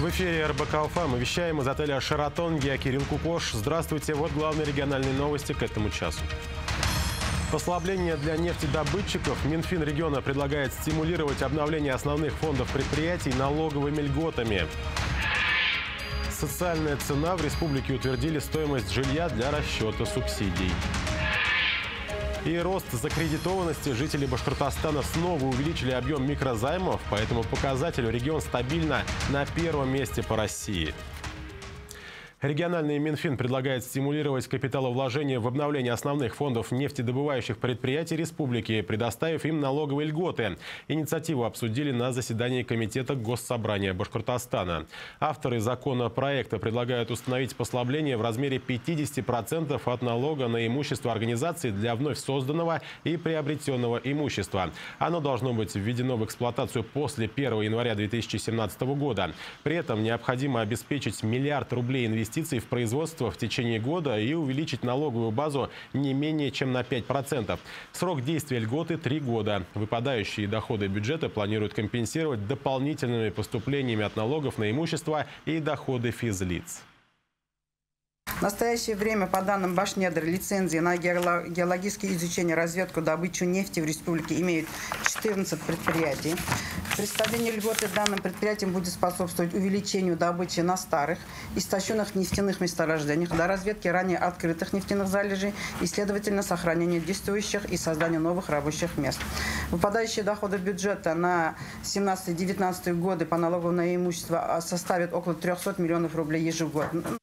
В эфире РБК Уфа мы вещаем из отеля «Шаратон». Я Кирилл Кукош. Здравствуйте. Вот главные региональные новости к этому часу. Послабление для нефтедобытчиков. Минфин региона предлагает стимулировать обновление основных фондов предприятий налоговыми льготами. Социальная цена в республике утвердили стоимость жилья для расчета субсидий. И рост закредитованности жителей Башкортостана снова увеличили объем микрозаймов, по этому показателю регион стабильно на первом месте по России. Региональный Минфин предлагает стимулировать капиталовложение в обновление основных фондов нефтедобывающих предприятий республики, предоставив им налоговые льготы. Инициативу обсудили на заседании Комитета Госсобрания Башкортостана. Авторы законопроекта предлагают установить послабление в размере 50% от налога на имущество организации для вновь созданного и приобретенного имущества. Оно должно быть введено в эксплуатацию после 1 января 2017 года. При этом необходимо обеспечить миллиард рублей инвестиций инвестиций в производство в течение года и увеличить налоговую базу не менее чем на 5%. Срок действия льготы – 3 года. Выпадающие доходы бюджета планируют компенсировать дополнительными поступлениями от налогов на имущество и доходы физлиц. В настоящее время, по данным Башнедр, лицензии на геологическое изучение, разведку, добычу нефти в республике имеют 14 предприятий. Представление льготы данным предприятиям будет способствовать увеличению добычи на старых, истощенных нефтяных месторождениях, до разведки ранее открытых нефтяных залежей и, следовательно, сохранению действующих и созданию новых рабочих мест. Выпадающие доходы бюджета на 17-19 годы по налогу на имущество составят около 300 миллионов рублей ежегодно.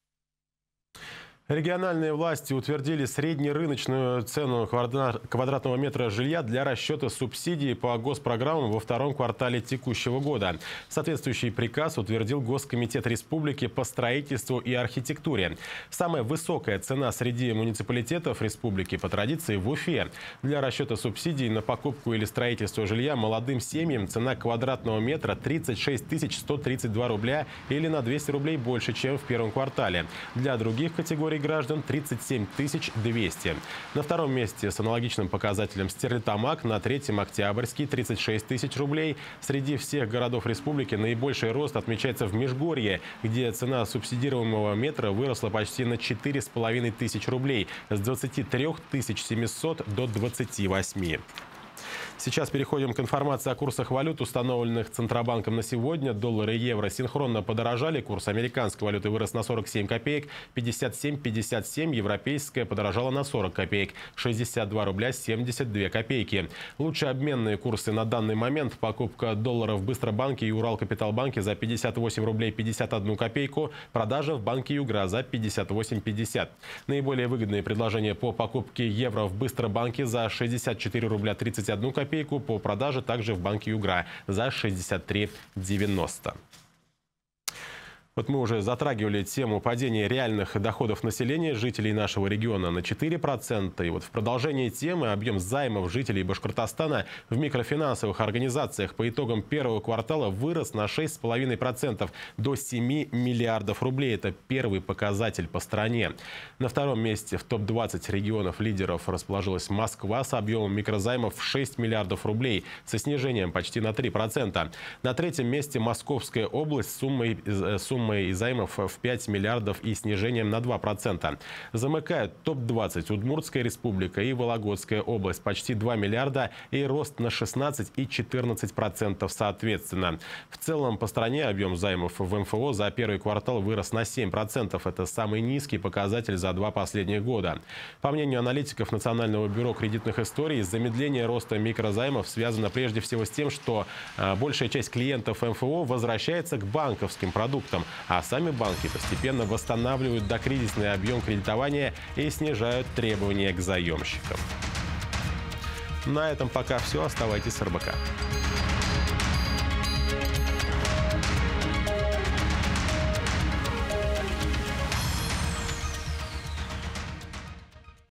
Региональные власти утвердили среднерыночную цену квадратного метра жилья для расчета субсидий по госпрограммам во втором квартале текущего года. Соответствующий приказ утвердил Госкомитет Республики по строительству и архитектуре. Самая высокая цена среди муниципалитетов республики по традиции в Уфе. Для расчета субсидий на покупку или строительство жилья молодым семьям цена квадратного метра 36 132 рубля или на 200 рублей больше, чем в первом квартале. Для других категорий категории граждан 37 200. На втором месте с аналогичным показателем Стерлитамак, на третьем Октябрьский 36 тысяч рублей. Среди всех городов республики наибольший рост отмечается в Межгорье, где цена субсидируемого метра выросла почти на 4,5 тысяч рублей с 23 700 до 28. Сейчас переходим к информации о курсах валют, установленных Центробанком на сегодня. Доллары и евро синхронно подорожали. Курс американской валюты вырос на 47 копеек, 57,57. Европейская подорожала на 40 копеек, 62 рубля 72 копейки. Лучшие обменные курсы на данный момент. Покупка долларов в Быстробанке и Уралкапиталбанке за 58 рублей 51 копейку. Продажа в банке Югра за 58,50. Наиболее выгодные предложения по покупке евро в Быстробанке за 64 рубля 31 копейку по продаже также в банке Югра за 63,90. Вот мы уже затрагивали тему падения реальных доходов населения жителей нашего региона на 4%. И вот в продолжении темы объем займов жителей Башкортостана в микрофинансовых организациях по итогам первого квартала вырос на 6,5% до 7 миллиардов рублей. Это первый показатель по стране. На втором месте в топ-20 регионов лидеров расположилась Москва с объемом микрозаймов в 6 миллиардов рублей со снижением почти на 3%. На третьем месте Московская область с суммой, э, суммой суммой займов в 5 миллиардов и снижением на 2%. Замыкают топ-20 Удмуртская республика и Вологодская область почти 2 миллиарда и рост на 16 и 14% соответственно. В целом по стране объем займов в МФО за первый квартал вырос на 7%. Это самый низкий показатель за два последних года. По мнению аналитиков Национального бюро кредитных историй, замедление роста микрозаймов связано прежде всего с тем, что а, большая часть клиентов МФО возвращается к банковским продуктам, а сами банки постепенно восстанавливают докризисный объем кредитования и снижают требования к заемщикам. На этом пока все. Оставайтесь с РБК.